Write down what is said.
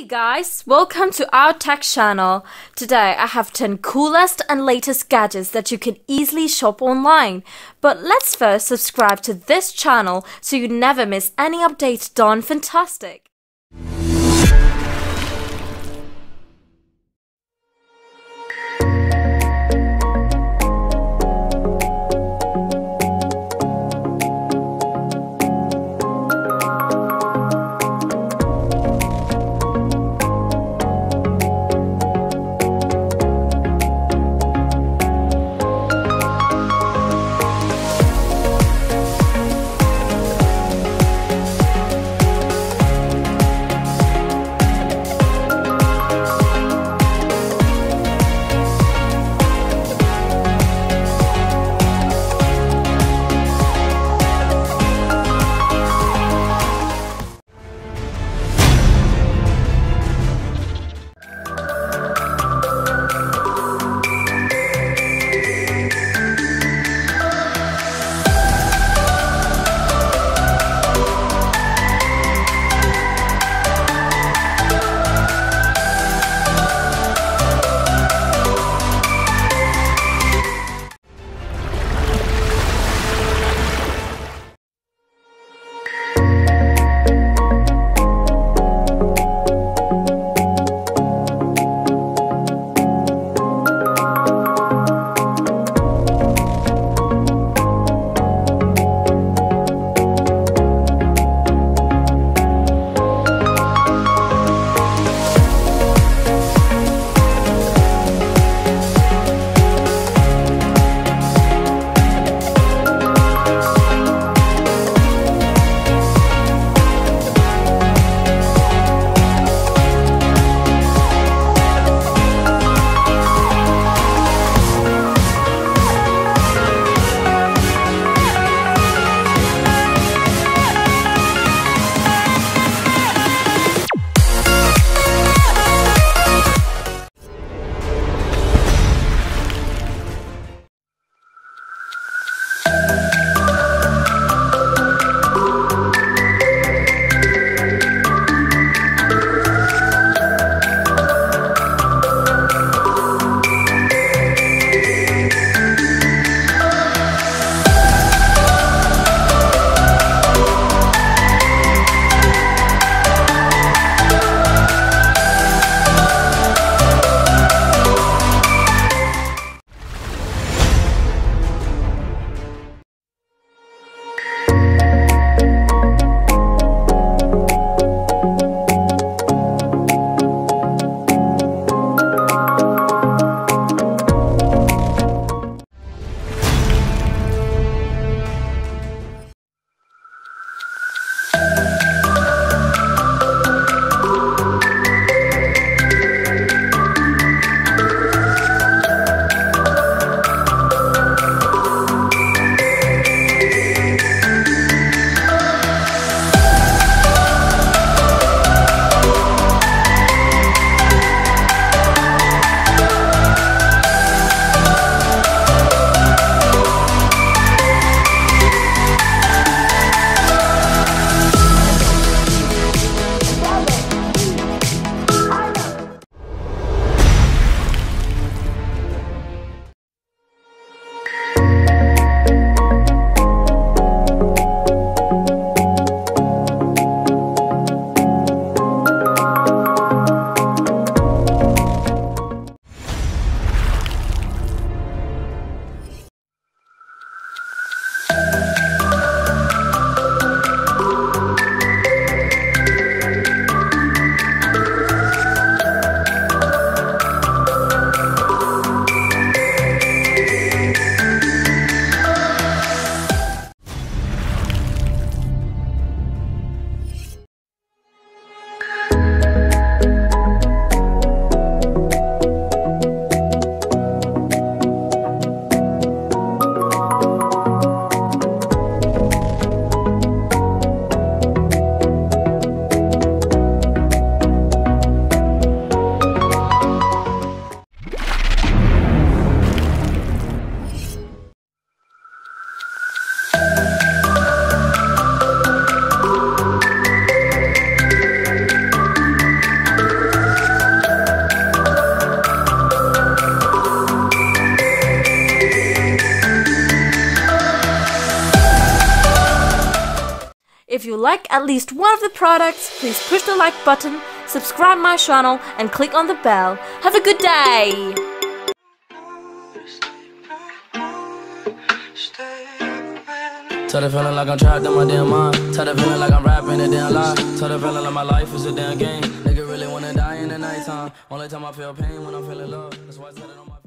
Hey guys, welcome to our tech channel. Today I have 10 coolest and latest gadgets that you can easily shop online. But let's first subscribe to this channel so you never miss any updates done fantastic. If you like at least one of the products, please push the like button, subscribe my channel and click on the bell. Have a good day! Tell the feeling like I'm trapped in my damn mind. Tell the feeling like I'm rapping a damn lie. Tell the feeling like my life is a damn game. Nigga really wanna die in the nighttime. Only time I feel pain when I'm feeling love. That's why I said it on my